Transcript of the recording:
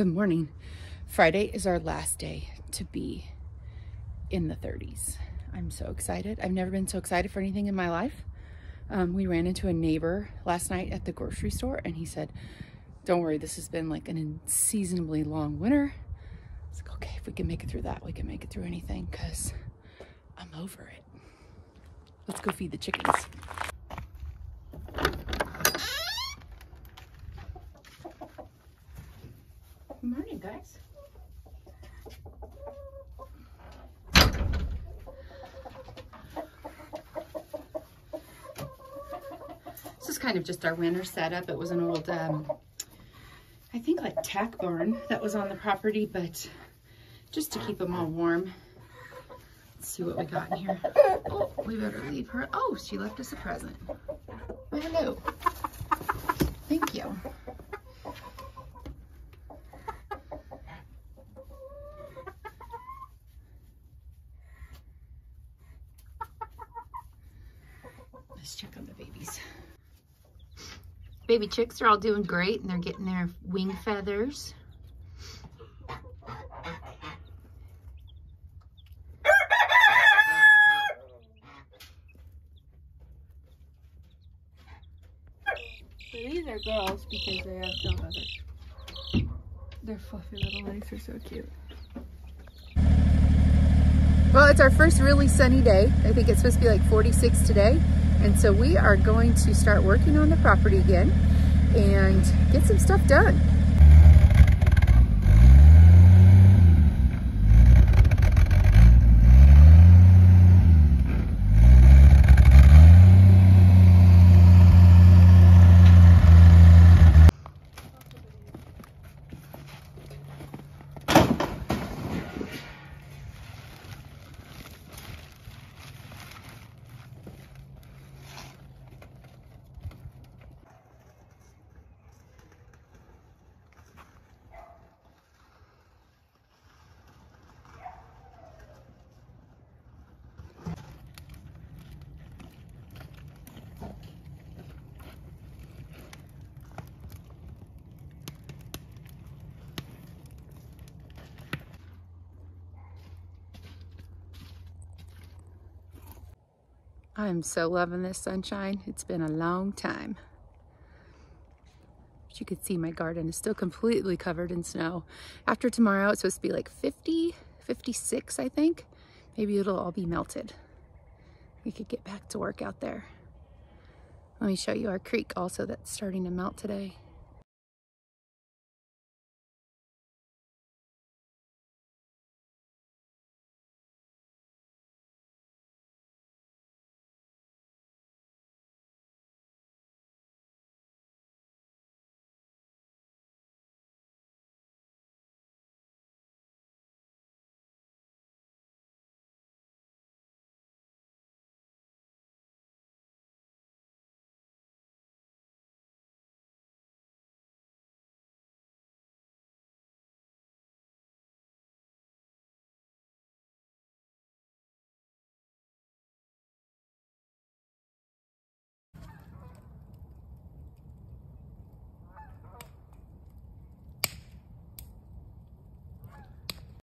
Good morning. Friday is our last day to be in the 30s. I'm so excited. I've never been so excited for anything in my life. Um, we ran into a neighbor last night at the grocery store and he said, don't worry, this has been like an unseasonably long winter. It's like, okay, if we can make it through that, we can make it through anything because I'm over it. Let's go feed the chickens. Good morning, guys. This is kind of just our winter setup. It was an old, um, I think like tack barn that was on the property, but just to keep them all warm. Let's see what we got in here. Oh, we better leave her. Oh, she left us a present. Hello. Thank you. Let's check on the babies. Baby chicks are all doing great and they're getting their wing feathers. So these are girls because they have tail feathers. Their fluffy little legs are so cute. Well, it's our first really sunny day. I think it's supposed to be like 46 today. And so we are going to start working on the property again and get some stuff done. I'm so loving this sunshine. It's been a long time. But you can see my garden is still completely covered in snow. After tomorrow, it's supposed to be like 50, 56, I think. Maybe it'll all be melted. We could get back to work out there. Let me show you our creek also that's starting to melt today.